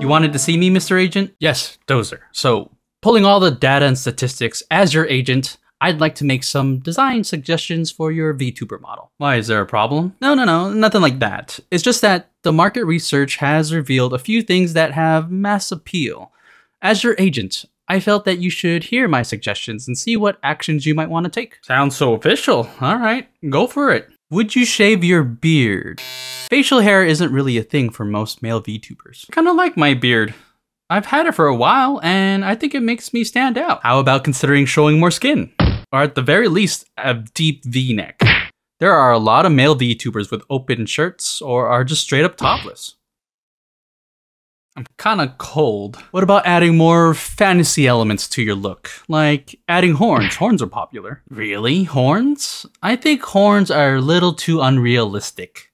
You wanted to see me, Mr. Agent? Yes, Dozzer. So, pulling all the data and statistics as your agent, I'd like to make some design suggestions for your VTuber model. Why, is there a problem? No, no, no, nothing like that. It's just that the market research has revealed a few things that have mass appeal. As your agent, I felt that you should hear my suggestions and see what actions you might want to take. Sounds so official. All right, go for it. Would you shave your beard? Facial hair isn't really a thing for most male VTubers. I kinda like my beard. I've had it for a while, and I think it makes me stand out. How about considering showing more skin? Or at the very least, a deep V-neck. There are a lot of male VTubers with open shirts, or are just straight up topless. I'm kinda cold. What about adding more fantasy elements to your look? Like adding horns. Horns are popular. Really? Horns? I think horns are a little too unrealistic.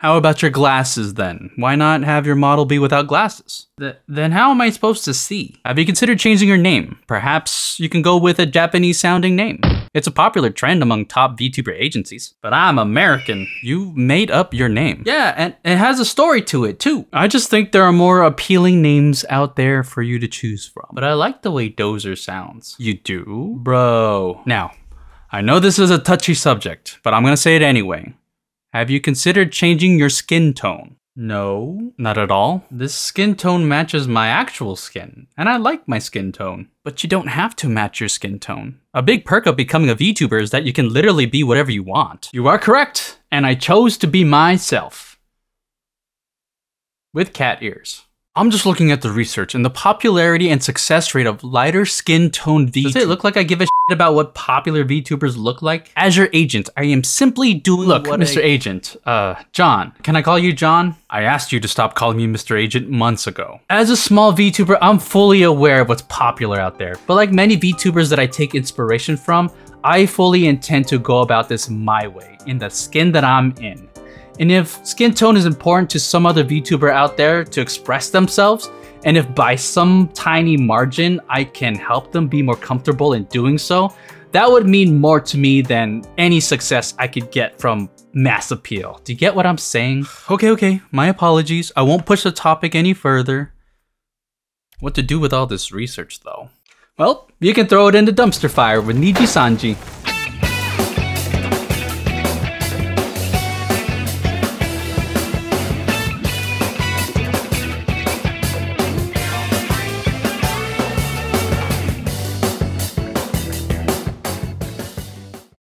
How about your glasses then? Why not have your model be without glasses? Th then how am I supposed to see? Have you considered changing your name? Perhaps you can go with a Japanese sounding name. It's a popular trend among top VTuber agencies. But I'm American. You made up your name. Yeah, and it has a story to it too. I just think there are more appealing names out there for you to choose from. But I like the way Dozzer sounds. You do? Bro. Now, I know this is a touchy subject, but I'm gonna say it anyway. Have you considered changing your skin tone? No, not at all. This skin tone matches my actual skin, and I like my skin tone. But you don't have to match your skin tone. A big perk of becoming a VTuber is that you can literally be whatever you want. You are correct, and I chose to be myself. With cat ears. I'm just looking at the research and the popularity and success rate of lighter skin tone VTubers. Does it look like I give a about what popular VTubers look like? As your agent, I am simply doing Look, Mr. I... Agent, uh, John, can I call you John? I asked you to stop calling me Mr. Agent months ago. As a small VTuber, I'm fully aware of what's popular out there. But like many VTubers that I take inspiration from, I fully intend to go about this my way, in the skin that I'm in. And if skin tone is important to some other VTuber out there to express themselves, and if by some tiny margin I can help them be more comfortable in doing so, that would mean more to me than any success I could get from mass appeal. Do you get what I'm saying? Okay, okay, my apologies. I won't push the topic any further. What to do with all this research though? Well, you can throw it in the dumpster fire with Nijisanji.